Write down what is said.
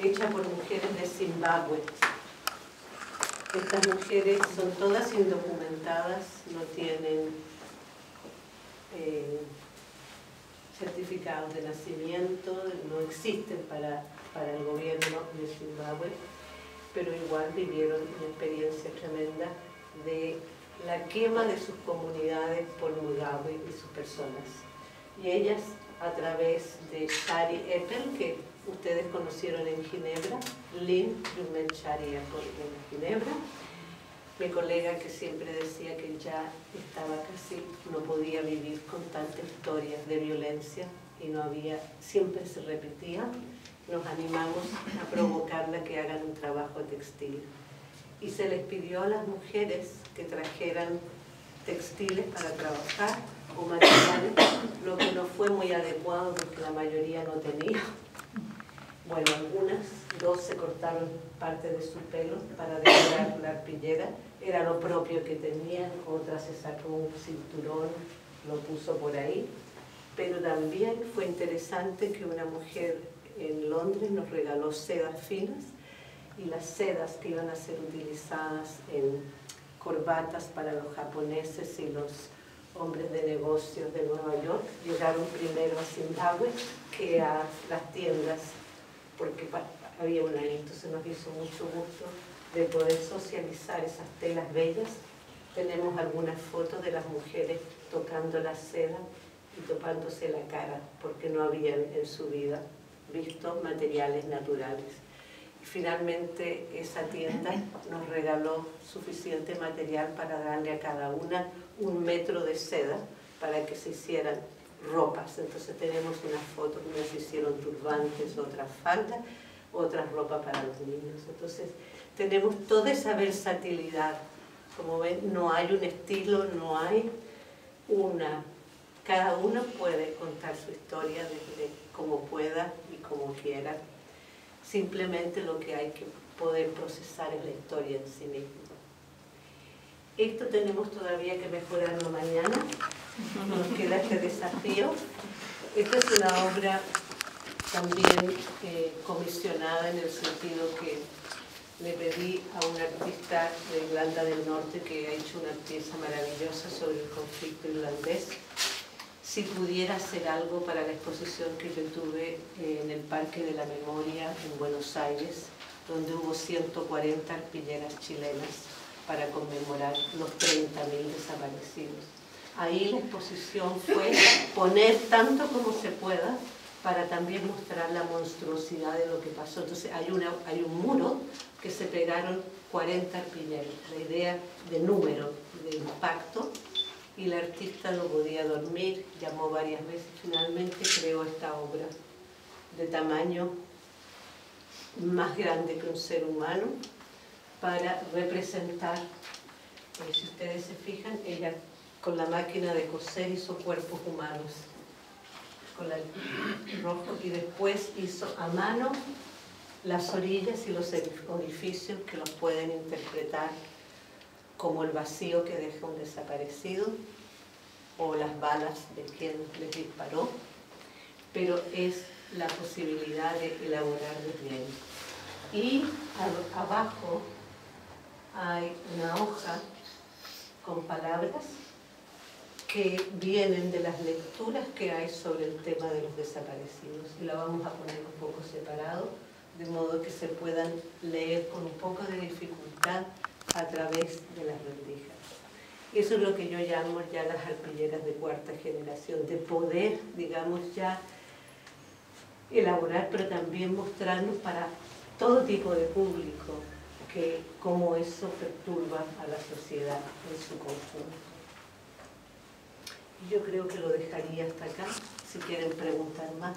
Hecha por mujeres de Zimbabue. Estas mujeres son todas indocumentadas, no tienen eh, certificados de nacimiento, no existen para, para el gobierno de Zimbabue, pero igual vivieron una experiencia tremenda de la quema de sus comunidades por Mugabe y sus personas. Y ellas, a través de Shari Eppel, que ustedes conocieron en Ginebra, Lynn Jumel Shari Eppel en Ginebra, mi colega que siempre decía que ya estaba casi, no podía vivir con tantas historias de violencia y no había, siempre se repetía, nos animamos a provocarla que hagan un trabajo textil. Y se les pidió a las mujeres que trajeran textiles para trabajar o materiales, lo que no fue muy adecuado porque la mayoría no tenía. Bueno, algunas, dos se cortaron parte de su pelo para decorar la arpillera, era lo propio que tenían, otras se sacó un cinturón, lo puso por ahí, pero también fue interesante que una mujer en Londres nos regaló sedas finas y las sedas que iban a ser utilizadas en corbatas para los japoneses y los hombres de negocios de Nueva York llegaron primero a Zimbabue que a las tiendas porque había una entonces nos hizo mucho gusto de poder socializar esas telas bellas. Tenemos algunas fotos de las mujeres tocando la seda y topándose la cara porque no habían en su vida visto materiales naturales finalmente esa tienda nos regaló suficiente material para darle a cada una un metro de seda para que se hicieran ropas. Entonces tenemos unas fotos, unas hicieron turbantes, otras faldas, otras ropas para los niños. Entonces tenemos toda esa versatilidad. Como ven, no hay un estilo, no hay una... Cada uno puede contar su historia desde como pueda y como quiera simplemente lo que hay que poder procesar es la historia en sí misma. Esto tenemos todavía que mejorarlo mañana, nos queda este desafío. Esta es una obra también eh, comisionada en el sentido que le pedí a un artista de Irlanda del Norte que ha hecho una pieza maravillosa sobre el conflicto irlandés si pudiera hacer algo para la exposición que tuve en el Parque de la Memoria en Buenos Aires, donde hubo 140 arpilleras chilenas para conmemorar los 30.000 desaparecidos. Ahí la exposición fue poner tanto como se pueda para también mostrar la monstruosidad de lo que pasó. Entonces hay, un muro que se pegaron 40 arpilleros. La idea de número, de impacto, y el artista no podía dormir, llamó varias veces, finalmente creó esta obra de tamaño más grande que un ser humano para representar, eh, si ustedes se fijan, ella con la máquina de coser hizo cuerpos humanos con el rojo y después hizo a mano las orillas y los orificios que los pueden interpretar como el vacío que deja un desaparecido o las balas de quien les disparó, pero es la posibilidad de elaborar ahí. Y abajo hay una hoja con palabras que vienen de las lecturas que hay sobre el tema de los desaparecidos y la vamos a poner un poco separado de modo que se puedan leer con un poco de dificultad a través de las rendijas. Eso es lo que yo llamo ya las arpilleras de cuarta generación, de poder, digamos, ya elaborar, pero también mostrarnos para todo tipo de público que cómo eso perturba a la sociedad en su conjunto. Yo creo que lo dejaría hasta acá, si quieren preguntar más.